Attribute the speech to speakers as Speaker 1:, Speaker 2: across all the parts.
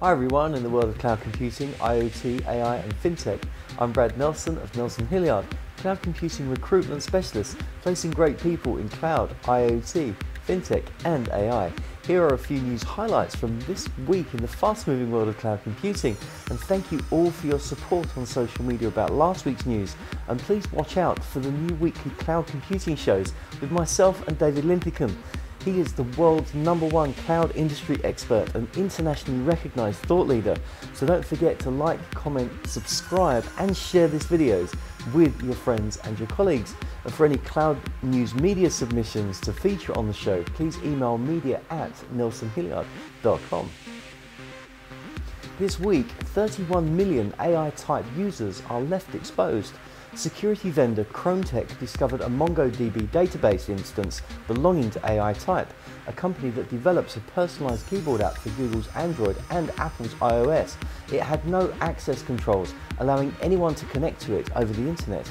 Speaker 1: Hi everyone in the world of cloud computing, IoT, AI and FinTech. I'm Brad Nelson of Nelson Hilliard, cloud computing recruitment specialist, placing great people in cloud, IoT, FinTech and AI. Here are a few news highlights from this week in the fast moving world of cloud computing and thank you all for your support on social media about last week's news and please watch out for the new weekly cloud computing shows with myself and David Linthicum. He is the world's number one cloud industry expert and internationally recognized thought leader. So don't forget to like, comment, subscribe and share these videos with your friends and your colleagues. And for any cloud news media submissions to feature on the show, please email media at nelsonhilliard.com. This week, 31 million AI type users are left exposed security vendor Kromtech discovered a MongoDB database instance belonging to AI Type, a company that develops a personalized keyboard app for Google's Android and Apple's iOS. It had no access controls, allowing anyone to connect to it over the internet.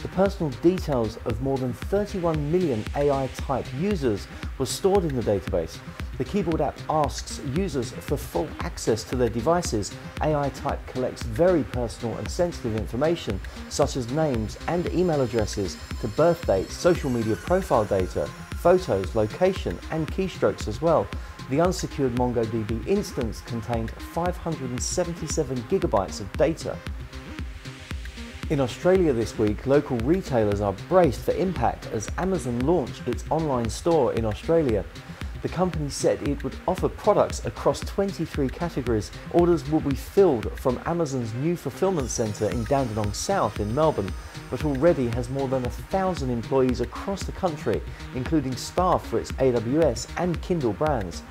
Speaker 1: The personal details of more than 31 million AI type users were stored in the database. The keyboard app asks users for full access to their devices. AI type collects very personal and sensitive information such as names and email addresses to birth dates, social media profile data, photos, location and keystrokes as well. The unsecured MongoDB instance contained 577 gigabytes of data. In Australia this week, local retailers are braced for impact as Amazon launched its online store in Australia. The company said it would offer products across 23 categories. Orders will be filled from Amazon's new fulfillment centre in Dandenong South in Melbourne, but already has more than a thousand employees across the country, including staff for its AWS and Kindle brands.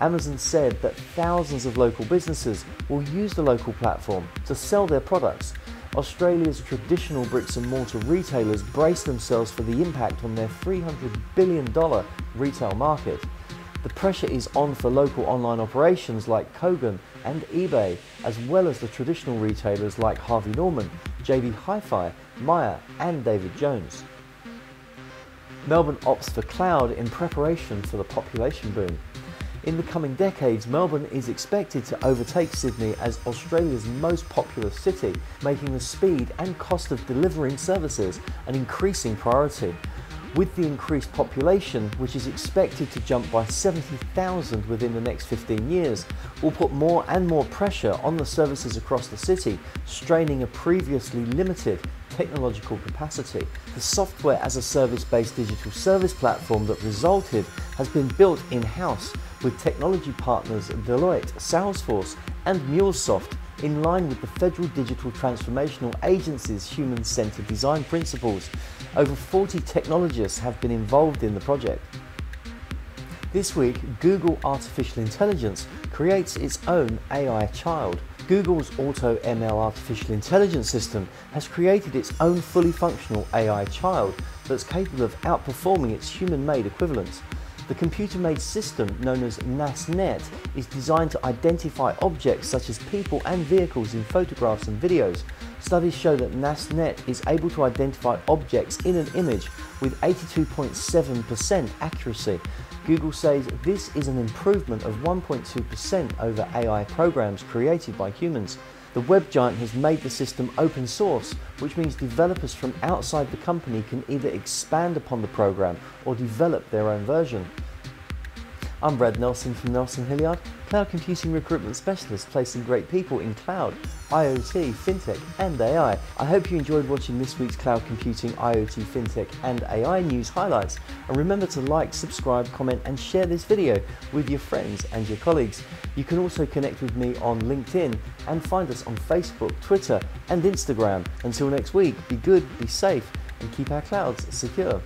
Speaker 1: Amazon said that thousands of local businesses will use the local platform to sell their products Australia's traditional bricks and mortar retailers brace themselves for the impact on their $300 billion retail market. The pressure is on for local online operations like Kogan and eBay, as well as the traditional retailers like Harvey Norman, JB Hi-Fi, Myer and David Jones. Melbourne opts for cloud in preparation for the population boom. In the coming decades, Melbourne is expected to overtake Sydney as Australia's most populous city, making the speed and cost of delivering services an increasing priority. With the increased population, which is expected to jump by 70,000 within the next 15 years, will put more and more pressure on the services across the city, straining a previously limited technological capacity. The software as a service based digital service platform that resulted has been built in-house with technology partners Deloitte, Salesforce and MuleSoft in line with the Federal Digital Transformational Agency's human-centered design principles. Over 40 technologists have been involved in the project. This week, Google Artificial Intelligence creates its own AI child. Google's AutoML artificial intelligence system has created its own fully functional AI child that's capable of outperforming its human-made equivalents. The computer-made system, known as NASNet, is designed to identify objects such as people and vehicles in photographs and videos. Studies show that NASNet is able to identify objects in an image with 82.7% accuracy. Google says this is an improvement of 1.2% over AI programs created by humans. The web giant has made the system open source, which means developers from outside the company can either expand upon the program or develop their own version. I'm Brad Nelson from Nelson Hilliard, cloud computing recruitment specialist placing great people in cloud, IoT, fintech and AI. I hope you enjoyed watching this week's cloud computing, IoT, fintech and AI news highlights and remember to like, subscribe, comment and share this video with your friends and your colleagues. You can also connect with me on LinkedIn and find us on Facebook, Twitter and Instagram. Until next week, be good, be safe and keep our clouds secure.